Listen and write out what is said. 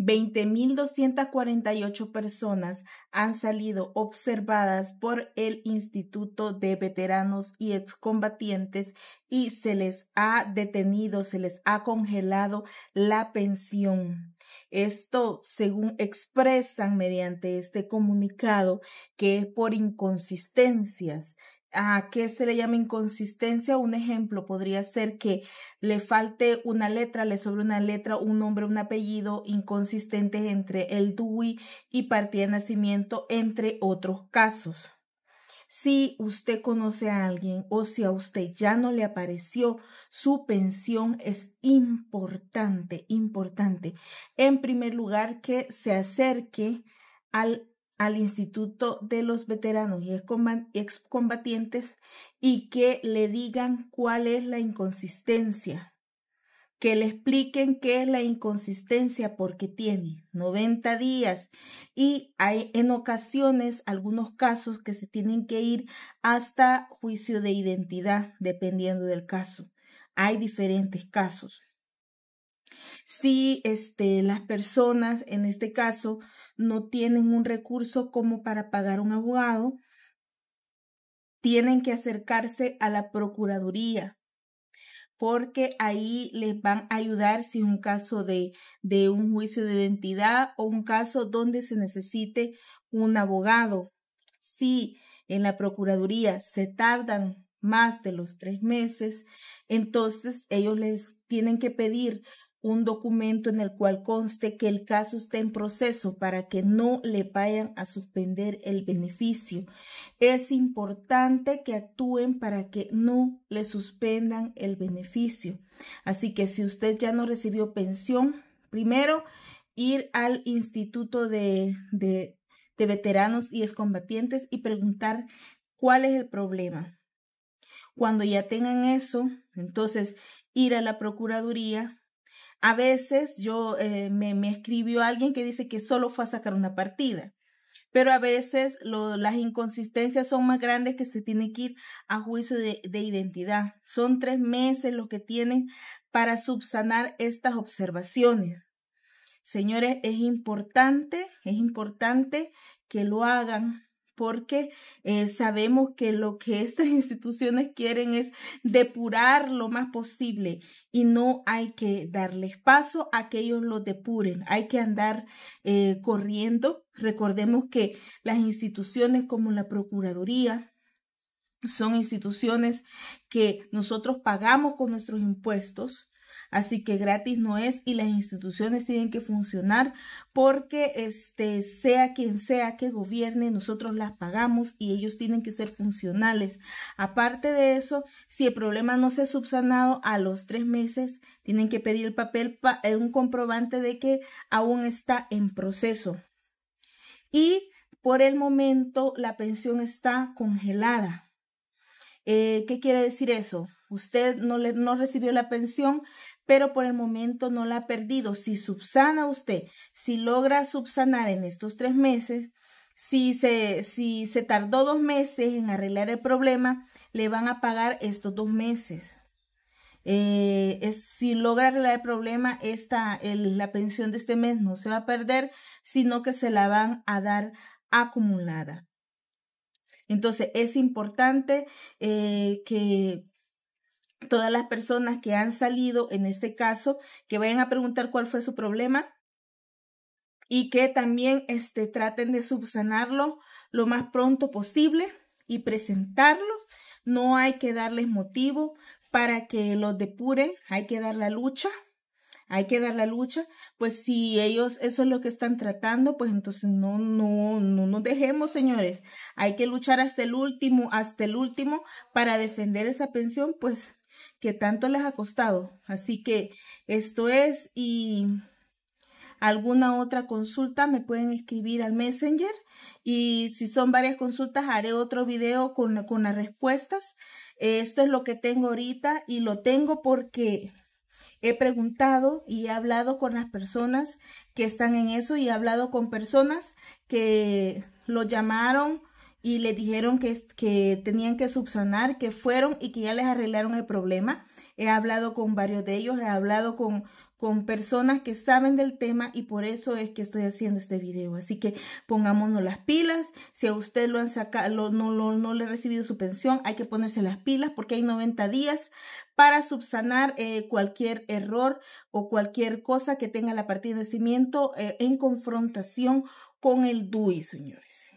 20.248 personas han salido observadas por el Instituto de Veteranos y Excombatientes y se les ha detenido, se les ha congelado la pensión. Esto, según expresan mediante este comunicado, que es por inconsistencias ¿A qué se le llama inconsistencia? Un ejemplo podría ser que le falte una letra, le sobre una letra, un nombre, un apellido inconsistentes entre el DUI y partida de nacimiento, entre otros casos. Si usted conoce a alguien o si a usted ya no le apareció su pensión, es importante, importante, en primer lugar, que se acerque al al Instituto de los Veteranos y Excombatientes y que le digan cuál es la inconsistencia, que le expliquen qué es la inconsistencia porque tiene 90 días y hay en ocasiones algunos casos que se tienen que ir hasta juicio de identidad dependiendo del caso. Hay diferentes casos. Si este, las personas, en este caso, no tienen un recurso como para pagar un abogado, tienen que acercarse a la Procuraduría, porque ahí les van a ayudar si es un caso de, de un juicio de identidad o un caso donde se necesite un abogado. Si en la Procuraduría se tardan más de los tres meses, entonces ellos les tienen que pedir un documento en el cual conste que el caso está en proceso para que no le vayan a suspender el beneficio. Es importante que actúen para que no le suspendan el beneficio. Así que si usted ya no recibió pensión, primero ir al Instituto de, de, de Veteranos y Excombatientes y preguntar cuál es el problema. Cuando ya tengan eso, entonces ir a la Procuraduría a veces yo eh, me, escribió alguien que dice que solo fue a sacar una partida, pero a veces las inconsistencias son más grandes que se tiene que ir a juicio de, de identidad. Son tres meses lo que tienen para subsanar estas observaciones. Señores, es importante, es importante que lo hagan porque eh, sabemos que lo que estas instituciones quieren es depurar lo más posible y no hay que darles paso a que ellos lo depuren, hay que andar eh, corriendo. Recordemos que las instituciones como la Procuraduría, son instituciones que nosotros pagamos con nuestros impuestos, Así que gratis no es y las instituciones tienen que funcionar porque este sea quien sea que gobierne, nosotros las pagamos y ellos tienen que ser funcionales. Aparte de eso, si el problema no se ha subsanado a los tres meses, tienen que pedir el papel, eh, un comprobante de que aún está en proceso. Y por el momento la pensión está congelada. Eh, ¿Qué quiere decir eso? Usted no, le, no recibió la pensión, pero por el momento no la ha perdido. Si subsana usted, si logra subsanar en estos tres meses, si se, si se tardó dos meses en arreglar el problema, le van a pagar estos dos meses. Eh, si logra arreglar el problema, esta, el, la pensión de este mes no se va a perder, sino que se la van a dar acumulada. Entonces, es importante eh, que todas las personas que han salido en este caso, que vayan a preguntar cuál fue su problema y que también este, traten de subsanarlo lo más pronto posible y presentarlos. No hay que darles motivo para que los depuren, hay que dar la lucha, hay que dar la lucha, pues si ellos eso es lo que están tratando, pues entonces no, no, no nos dejemos, señores. Hay que luchar hasta el último, hasta el último para defender esa pensión, pues que tanto les ha costado. Así que esto es y alguna otra consulta me pueden escribir al Messenger y si son varias consultas haré otro video con, con las respuestas. Esto es lo que tengo ahorita y lo tengo porque he preguntado y he hablado con las personas que están en eso y he hablado con personas que lo llamaron y le dijeron que, que tenían que subsanar, que fueron y que ya les arreglaron el problema. He hablado con varios de ellos, he hablado con, con personas que saben del tema y por eso es que estoy haciendo este video. Así que pongámonos las pilas. Si a usted lo han sacado, no, no, le ha recibido su pensión, hay que ponerse las pilas porque hay 90 días para subsanar eh, cualquier error o cualquier cosa que tenga la partida de nacimiento eh, en confrontación con el DUI, señores.